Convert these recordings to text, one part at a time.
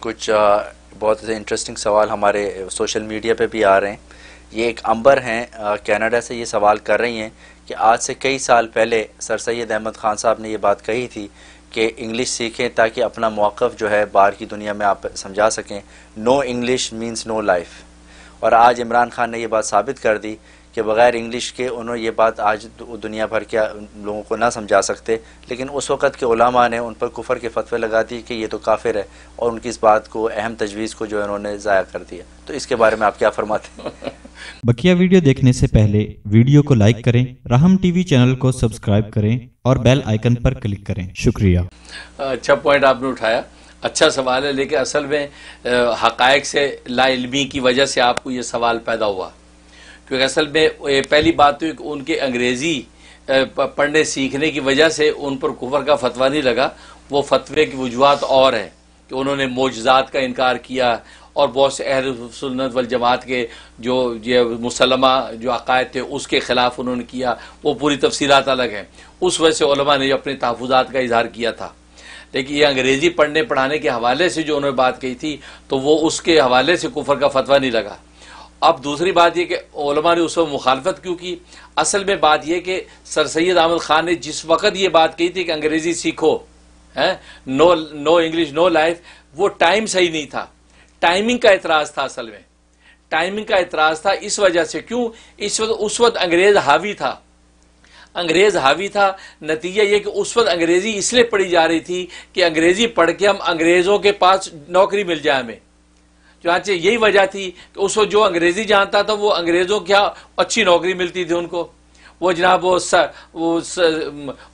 کچھ بہت انٹرسٹنگ سوال ہمارے سوشل میڈیا پہ بھی آ رہے ہیں۔ یہ ایک امبر ہیں کینیڈا سے یہ سوال کر رہی ہیں کہ آج سے کئی سال پہلے سر سید احمد خان صاحب نے یہ بات کہی تھی کہ انگلش سیکھیں تاکہ اپنا موقف جو ہے باہر کی دنیا میں آپ سمجھا سکیں۔ No English means no life اور آج عمران خان نے یہ بات ثابت کر دی کہ بغیر انگلش کے انہوں یہ بات آج دنیا بھر کے لوگوں کو نہ سمجھا سکتے لیکن اس وقت کے علماء نے ان پر کفر کے فتوے لگا دی کہ یہ تو کافر ہے اور ان کی اس بات کو اہم تجویز کو جو انہوں نے ضائع کر دیا۔ تو اس کے بارے میں آپ کیا فرماتے ہیں؟ بکیا ویڈیو دیکھنے سے پہلے ویڈیو کو لائک کریں رحم ٹی وی چینل کو سبسکرائب کریں اور بیل آئیکن پر کلک کریں۔ شکریہ۔ اچھا پوائنٹ آپ نے اٹھایا۔ اچھا سوال ہے لیکن اصل میں حقائق سے لا علمی کی وجہ سے آپ کو یہ سوال پیدا ہوا۔ کیونکہ اصل میں پہلی بات تو ان کے انگریزی پڑھنے، سیکھنے کی وجہ سے ان پر کفر کا فتویٰ نہیں لگا۔ وہ فتوے کی وجوہات اور ہیں کہ انہوں نے موجزات کا انکار کیا اور بہت سے اہل سنت والجماعت کے جو یہ مسلمہ جو عقائد تھے، اس کے خلاف انہوں نے کیا۔ وہ پوری تفصیلات الگ ہیں۔ اس وجہ سے علماء نے اپنے تحفظات کا اظہار کیا تھا۔ لیکن یہ انگریزی پڑھنے، پڑھانے کے حوالے سے جو انہوں نے بات کہی تھی، تو وہ اس کے حوالے سے کفر کا فتویٰ نہیں لگا۔ اب دوسری بات یہ کہ علماء نے اس وقت مخالفت کیوں کی؟ اصل میں بات یہ کہ سر سید احمد خان نے جس وقت یہ بات کہی تھی کہ انگریزی سیکھو no no English, no life, وہ ٹائم صحیح نہیں تھا۔ ٹائمنگ کا اعتراض تھا اصل میں۔ ٹائمنگ کا اعتراض تھا اس وجہ سے۔ کیوں؟ اس وقت اس وقت انگریز حاوی تھا۔ انگریز حاوی تھا۔ نتیجہ یہ کہ اس وقت انگریزی اس لیے پڑھی جا رہی تھی کہ انگریزی پڑھ کے ہم انگریزوں کے پاس نوکری مل جائے ہمیں۔ چنانچہ یہی وجہ تھی کہ اس وقت جو انگریزی جانتا تھا، وہ انگریزوں کیا اچھی نوکری ملتی تھی ان کو۔ وہ جناب وہ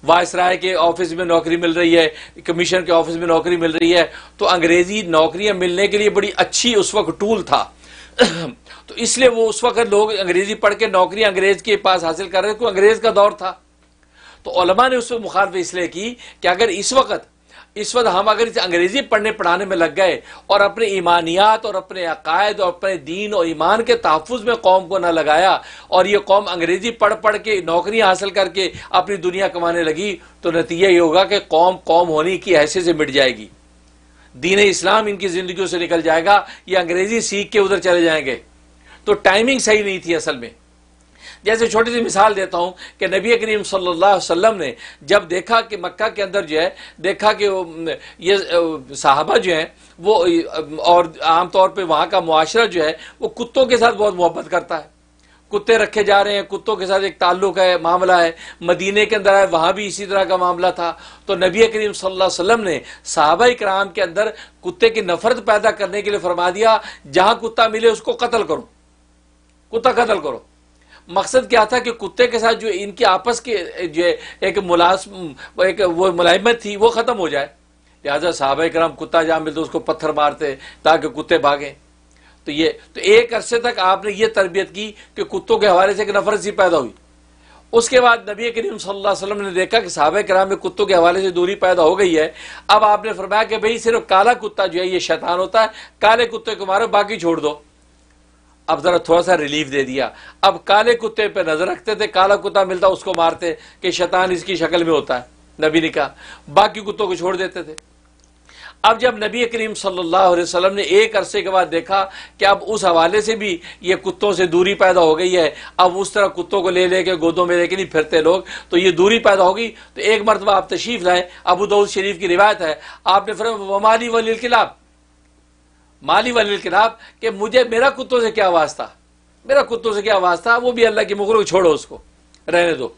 وائس رائے کے آفس میں نوکری مل رہی ہے، کمیشن کے آفس میں نوکری مل رہی ہے۔ تو انگریزی نوکریاں ملنے کے لیے بڑی اچھی اس وقت ٹول تھا۔ تو اس لیے وہ اس وقت لوگ انگریزی پڑھ کے نوکری انگریز کے پاس حاصل کر رہے تھے انگریز کا دور تھا۔ تو علماء نے اس وقت مخالف اس لیے کی کہ اگر اس وقت اس وقت ہم اگر اسے انگریزی پڑھنے پڑھانے میں لگ گئے اور اپنے ایمانیات اور اپنے عقائد اور اپنے دین اور ایمان کے تحفظ میں قوم کو نہ لگایا اور یہ قوم انگریزی پڑھ پڑھ کے نوکریاں حاصل کر کے اپنی دنیا کمانے لگی تو نتیجہ یہ ہوگا کہ قوم قوم ہونے کی حیثیت سے مٹ جائے گی۔ دین اسلام ان کی زندگیوں سے نکل جائے گا، یہ انگریزی سیکھ کے ادھر چلے جائیں گے۔ تو ٹائمنگ صحیح نہیں تھی اصل میں۔ جیسے چھوٹی سی مثال دیتا ہوں کہ نبی کریم صلی اللہ علیہ وسلم نے جب دیکھا کہ مکہ کے اندر جو ہے، دیکھا کہ یہ، صحابہ جو ہیں، وہ، اور عام طور پہ وہاں کا معاشرہ جو ہے، وہ کتوں کے ساتھ بہت محبت کرتا ہے۔ کتے رکھے جا رہے ہیں، کتوں کے ساتھ ایک تعلق ہے، معاملہ ہے۔ مدینے کے اندر ہے وہاں بھی اسی طرح کا معاملہ تھا۔ تو نبی کریم صلی اللہ علیہ وسلم نے صحابہ کرام کے اندر کتے کی نفرت پیدا کرنے کے لیے فرما دیا، جہاں کتا ملے اس کو قتل کرو۔ کتا قتل کرو۔ مقصد کیا تھا کہ کتے کے ساتھ جو ان کی آپس کے جو ایک ملازم، ایک وہ ملازمت تھی، وہ ختم ہو جائے۔ لہٰذا صحابہ کرام کتا جہاں ملتے، اس کو پتھر مارتے تاکہ کتے بھاگیں۔ تو یہ، تو ایک عرصے تک آپ نے یہ تربیت کی کہ کتوں کے حوالے سے ایک نفرت سی پیدا ہوئی۔ اس کے بعد نبی کریم صلی اللہ علیہ وسلم نے دیکھا کہ صحابہ کرام میں کتوں کے حوالے سے دوری پیدا ہو گئی ہے۔ اب آپ نے فرمایا کہ بھئی صرف کالا کتا جو ہے، یہ شیطان ہوتا ہے، کالے کتے کو مارو، باقی چھوڑ دو۔ اب ذرا تھوڑا سا ریلیف دے دیا۔ اب کالے کتے پہ نظر رکھتے تھے، کالا کتا ملتا، اس کو مارتے کہ شیطان اس کی شکل میں ہوتا ہے۔ نبی نے کہا، باقی کتوں کو چھوڑ دیتے تھے۔ اب جب نبی کریم صلی اللہ علیہ وسلم نے ایک عرصے کے بعد دیکھا کہ اب اس حوالے سے بھی یہ کتوں سے دوری پیدا ہو گئی ہے، اب اس طرح کتوں کو لے لے کے گودوں میں لے کے نہیں پھرتے لوگ، تو یہ دوری پیدا ہوگی تو ایک مرتبہ آپ تشریف لائیں، ابو دعود شریف کی روایت ہے، آپ نے فرمایا ولی الکلاب مالی والی کتاب کہ مجھے میرا کتوں سے کیا آواز تھا؟ میرا کتوں سے کیا آواز تھا؟ وہ بھی اللہ کی مغرو چھوڑو اس کو، رہنے دو۔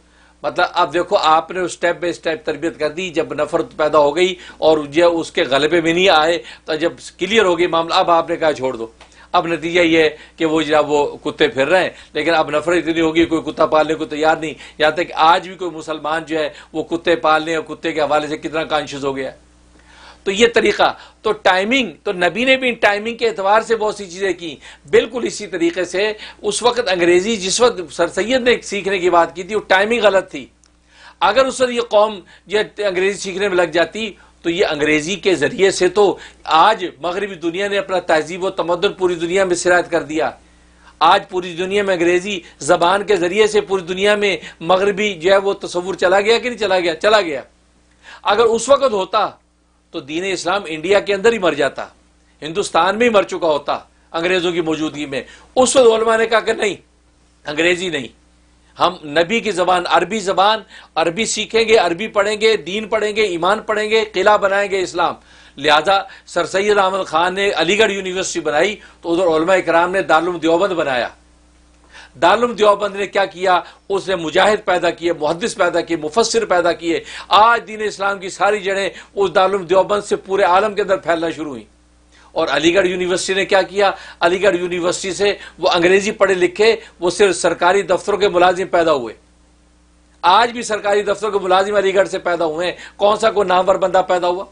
مطلب اب دیکھو، آپ نے اسٹیپ بائی اسٹیپ تربیت کر دی، جب نفرت پیدا ہو گئی اور جو اس کے غلبے میں نہیں آئے، تو جب کلیئر ہو گئی معاملہ، اب آپ نے کہا چھوڑ دو۔ اب نتیجہ یہ ہے کہ وہ جناب وہ کتے پھر رہے ہیں۔ لیکن اب نفرت اتنی ہوگی، کوئی کتا پالنے کو تیار نہیں۔ یہاں تک آج بھی کوئی مسلمان جو ہے وہ کتے پالنے اور کتے کے حوالے سے کتنا کانشیس ہو گیا ہے۔ تو یہ طریقہ، تو ٹائمنگ تو نبی نے بھی ٹائمنگ کے اعتبار سے بہت سی چیزیں کی۔ بالکل اسی طریقے سے اس وقت انگریزی، جس وقت سر سید نے سیکھنے کی بات کی تھی، وہ ٹائمنگ غلط تھی۔ اگر اس وقت یہ قوم یہ انگریزی سیکھنے میں لگ جاتی، تو یہ انگریزی کے ذریعے سے تو آج مغربی دنیا نے اپنا تہذیب و تمدن پوری دنیا میں سرایت کر دیا۔ آج پوری دنیا میں انگریزی زبان کے ذریعے سے پوری دنیا میں مغربی جو ہے وہ تصور چلا گیا کہ نہیں چلا گیا؟ چلا گیا۔ اگر اس وقت ہوتا تو دین اسلام انڈیا کے اندر ہی مر جاتا۔ ہندوستان میں ہی مر چکا ہوتا، انگریزوں کی موجودگی میں۔ اس وقت علماء نے کہا کہ نہیں، انگریزی نہیں۔ ہم نبی کی زبان، عربی زبان، عربی سیکھیں گے، عربی پڑھیں گے، دین پڑھیں گے، ایمان پڑھیں گے، قلعہ بنائیں گے اسلام۔ لہذا سر سید احمد خان نے علی گڑھ یونیورسٹی بنائی، تو ادھر علماء اکرام نے دارالعلوم دیوبند بنایا۔ دارالعلوم دیوبند نے کیا کیا؟ اس نے مجاہد پیدا کیے، محدث پیدا کیے، مفسر پیدا کیے۔ آج دین اسلام کی ساری جڑیں اس دارالعلوم دیوبند سے پورے عالم کے اندر پھیلنا شروع ہوئی اور علی گڑھ یونیورسٹی نے کیا کیا؟ علی گڑھ یونیورسٹی سے وہ انگریزی پڑھے لکھے، وہ صرف سرکاری دفتروں کے ملازم پیدا ہوئے۔ آج بھی سرکاری دفتروں کے ملازم علی گڑھ سے پیدا ہوئے ہیں۔ کون سا کوئی نامور بندہ پیدا ہوا؟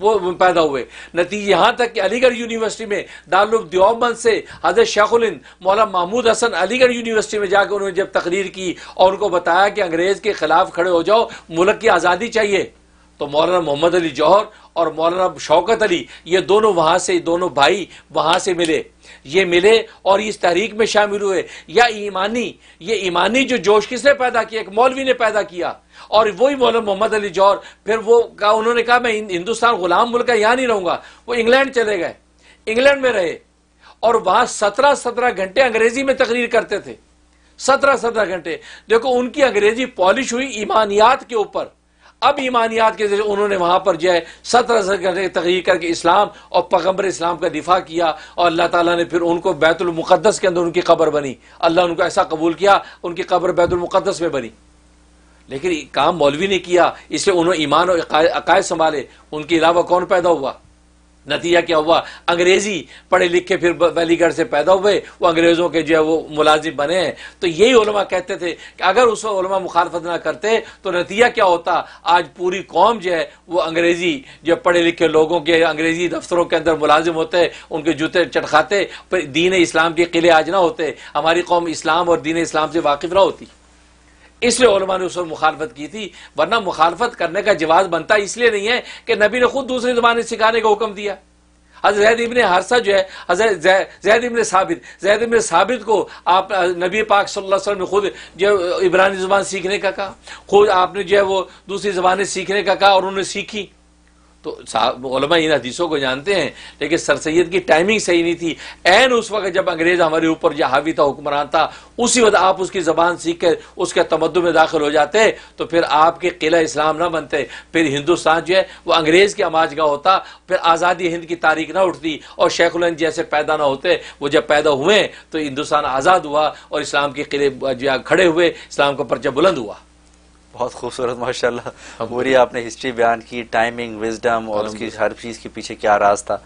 وہ پیدا ہوئے۔ نتیجے یہاں تک کہ علی گڑھ یونیورسٹی میں دارالعلوم دیوبند سے حضرت شیخ الند مولانا محمود حسن علی گڑھ یونیورسٹی میں جا کے انہوں نے جب تقریر کی اور ان کو بتایا کہ انگریز کے خلاف کھڑے ہو جاؤ، ملک کی آزادی چاہیے۔ تو مولانا محمد علی جوہر اور مولانا شوکت علی، یہ دونوں وہاں سے، دونوں بھائی وہاں سے ملے۔ یہ ملے اور اس تحریک میں شامل ہوئے۔ یا ایمانی، یہ ایمانی جو جوش کس نے پیدا کیا؟ ایک مولوی نے پیدا کیا۔ اور وہی مولانا محمد علی جوہر۔ پھر وہ کہا، انہوں نے کہا، میں ہندوستان غلام ملک ہے یہاں نہیں رہوں گا۔ وہ انگلینڈ چلے گئے۔ انگلینڈ میں رہے۔ اور وہاں سترہ سترہ گھنٹے انگریزی میں تقریر کرتے تھے۔ سترہ سترہ گھنٹے۔ دیکھو، ان کی انگریزی پالش ہوئی ایمانیات کے اوپر۔ اب ایمانیات کے ذریعے انہوں نے وہاں پر جو ہے سترہ سترہ تقریر کر کے اسلام اور پیغمبر اسلام کا دفاع کیا اور اللہ تعالیٰ نے پھر ان کو بیت المقدس کے اندر ان کی قبر بنی۔ اللہ ان کو ایسا قبول کیا، ان کی قبر بیت المقدس میں بنی۔ لیکن کام مولوی نے کیا، اس لیے انہوں ایمان اور عقائد سنبھالے۔ ان کے علاوہ کون پیدا ہوا؟ نتیجہ کیا ہوا؟ انگریزی پڑھے لکھے پھر ویلی گڑھ سے پیدا ہوئے، وہ انگریزوں کے جو ہے وہ ملازم بنے ہیں۔ تو یہی علماء کہتے تھے کہ اگر اس وقت علماء مخالفت نہ کرتے تو نتیجہ کیا ہوتا؟ آج پوری قوم جو ہے وہ انگریزی جو پڑھے لکھے لوگوں کے انگریزی دفتروں کے اندر ملازم ہوتے، ان کے جوتے چٹکھاتے پھر دین اسلام کے قلعے آج نہ ہوتے۔ ہماری قوم اسلام اور دین اسلام سے واقف نہ ہوتی۔ اس لیے علماء نے اس وقت مخالفت کی تھی، ورنہ مخالفت کرنے کا جواز بنتا اس لیے نہیں ہے کہ نبی نے خود دوسری زبانیں سکھانے کا حکم دیا۔ حضرت زید ابن حرسہ جو ہے، حضرت زید ابن ثابت، زید ابن ثابت کو آپ، نبی پاک صلی اللہ علیہ وسلم نے خود جو عبرانی زبان سیکھنے کا کہا۔ خود آپ نے جو ہے وہ دوسری زبانیں سیکھنے کا کہا اور انہوں نے سیکھی۔ تو علماء ان حدیثوں کو جانتے ہیں، لیکن سر سید کی ٹائمنگ صحیح نہیں تھی۔ این اس وقت جب انگریز ہمارے اوپر جو حاوی تھا، حکمران تھا، اسی وقت آپ اس کی زبان سیکھ کر اس کے تمدن میں داخل ہو جاتے، تو پھر آپ کے قلعہ اسلام نہ بنتے۔ پھر ہندوستان جو ہے، وہ انگریز کی آماج گاہ ہوتا، پھر آزادی ہند کی تاریخ نہ اٹھتی اور شیخ الند جیسے پیدا نہ ہوتے۔ وہ جب پیدا ہوئے، تو ہندوستان آزاد ہوا اور اسلام کے قلعے کھڑے ہوئے، اسلام کا پرچہ بلند ہوا۔ بہت خوبصورت ماشاءاللہ۔ پوری آپ نے ہسٹری بیان کی ٹائمنگ وزڈم اور اس کی ہر چیز کے پیچھے کیا راز تھا۔